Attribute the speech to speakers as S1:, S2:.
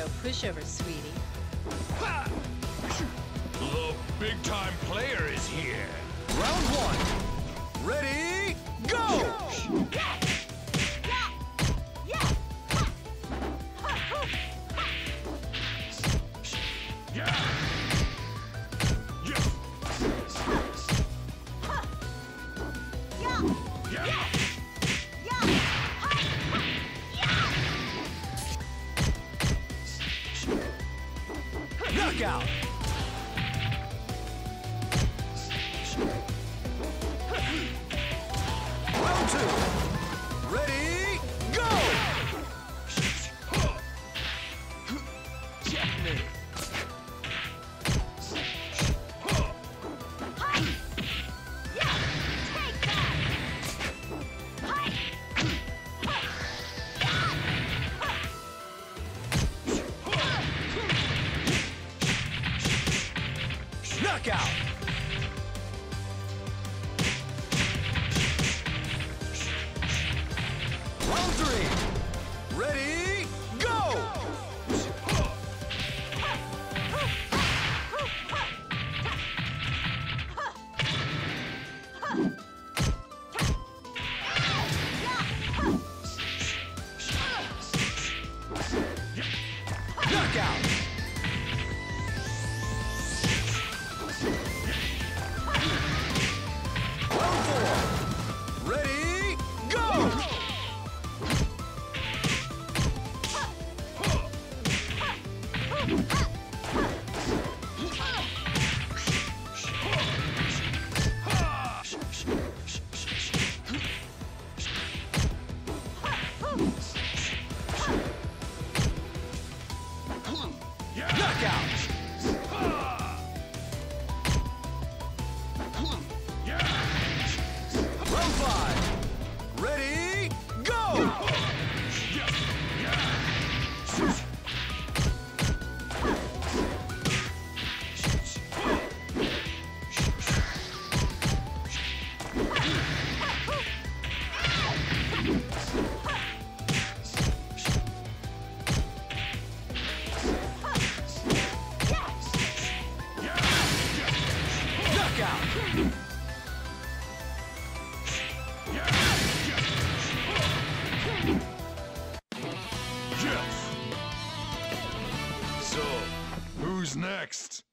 S1: no pushover, sweetie.
S2: The big time player is here.
S3: Round one. Ready, Knockout! Knockout! Round three. Ready, go! Knockout! Ready,
S2: Yes. So, who's next?